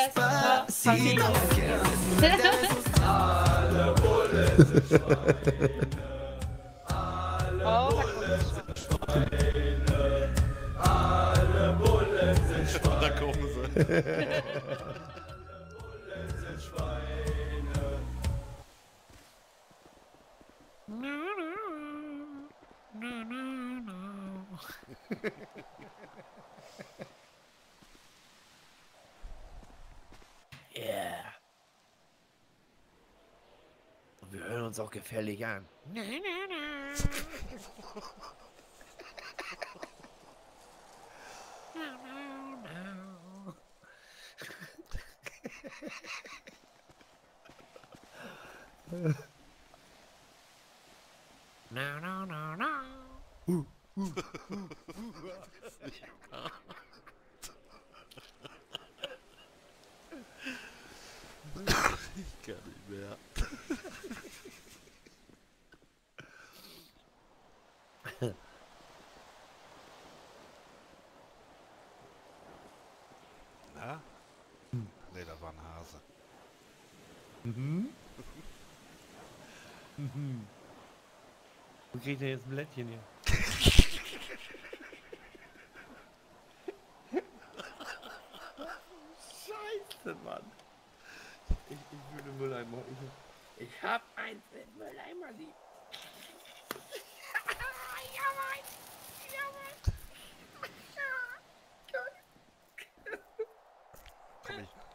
Despacito. Oh, da kommt es schon. Da kommen sie. Wir hören uns auch gefährlich an. No, no, no, no. Ich kann nicht mehr. Na? Nee, da war ein Hase. Wo kriegt er jetzt ein Blättchen hier? Scheiße, Mann. Ich, ich würde Mülleimer. Ich, ich hab eins mit Mülleimer lieb. Komm, ich,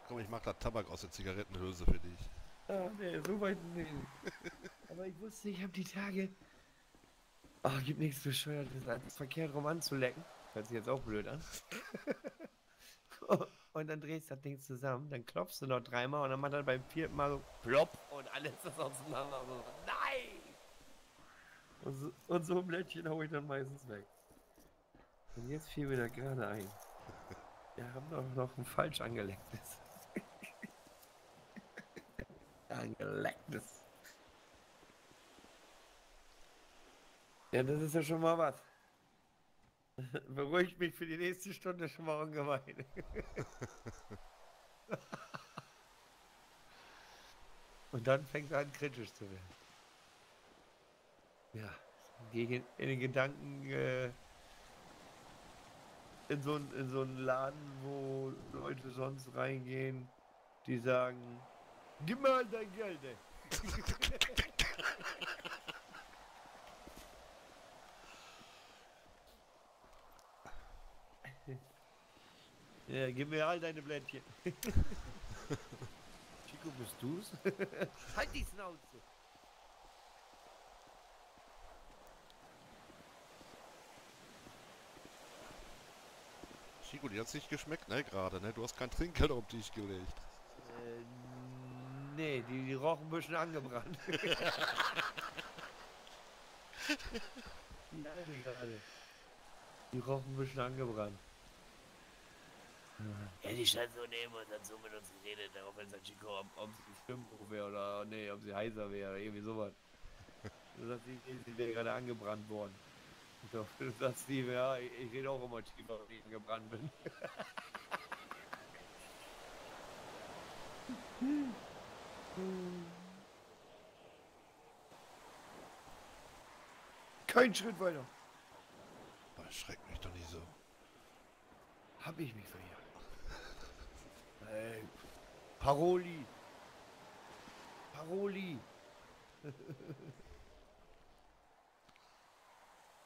komm, ich mach da Tabak aus der Zigarettenhülse für dich. Ah, nee, so weit nicht. Aber ich wusste, ich habe die Tage. Ach, gibt nichts Bescheuertes, als verkehrt rum anzulecken. Hört sich jetzt auch blöd an. und dann drehst du das Ding zusammen, dann klopfst du noch dreimal und dann macht er beim vierten Mal so plopp und alles ist auseinander. Und so, nein! Und so, und so ein Blättchen hau ich dann meistens weg. Und jetzt fiel mir da gerade ein. Wir haben doch noch ein falsch angelecktes. Angelecktes. Ja, das ist ja schon mal was. Beruhigt mich für die nächste Stunde schon mal ungemein. Und dann fängt er an, kritisch zu werden. Ja, gegen, in den Gedanken äh, in, so, ein- in so einen Laden, wo Leute sonst reingehen, die sagen, gib mal dein Geld, ey. Ja, gib mir all deine Blättchen. Chico, bist du's? halt die Schnauze. Chico, die hat's nicht geschmeckt, ne, gerade, ne? Du hast kein Trinkgeld auf dich gelegt. Nee, die, die rochen ein bisschen angebrannt. die. Die rochen ein bisschen angebrannt. Ja, die stand so neben uns, hat so mit uns geredet, daraufhin sagt Chico, ob, ob sie Stimmbruch wäre oder nee, ob sie heiser wäre oder irgendwie sowas. Du sagst, sie, sie wäre gerade angebrannt worden. So, du sagst Steve, ja, ich, ich rede auch immer tiefer, wenn ich angebrannt bin. Kein Schritt weiter. Boah, schreck mich doch nicht so. Hab ich mich verjagt. Ey, Paroli. Paroli.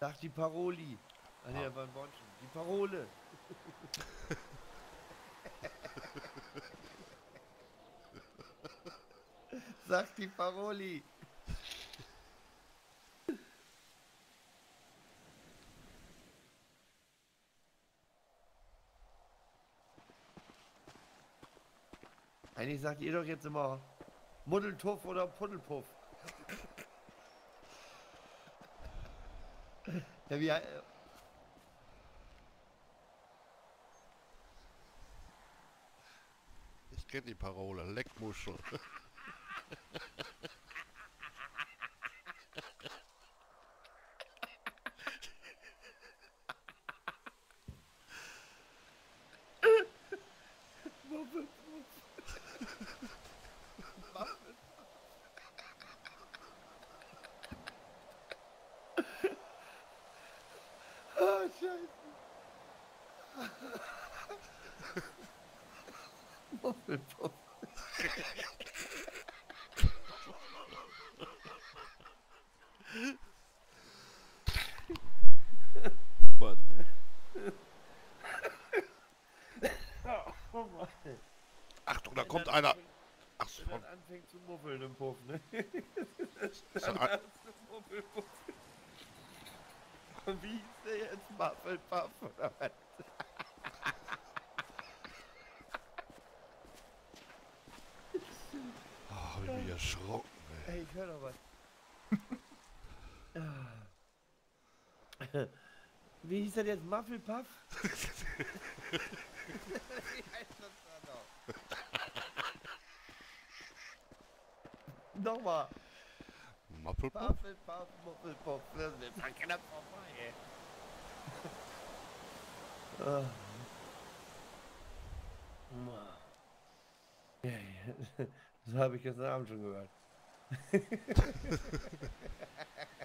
Sag die Paroli. Ah ne, da war ein Bonschen. Die Parole. Sag die Paroli. Eigentlich sagt ihr doch jetzt immer Muddeltuff oder Puddelpuff. ja, wie, äh, Ich kenn die Parole. Leckmuschel. Muffin Puff. Oh Mann. Achtung, da kommt das einer. Ach so, Wenn das anfängt zu muffeln im Puff, ne? ist Dann ein, Muffelpuff. Und wie hieß der jetzt? Muffelpuff oder was? hab ich mich erschrocken, ey. Ey, ich hör doch was. Wie hieß das jetzt? Muffelpuff? Wie heißt das da noch? Nochmal. Muffelpuff, Muffelpuff. Das ist ja knapp vorbei, ey. Ah. Das habe ich gestern Abend schon gehört.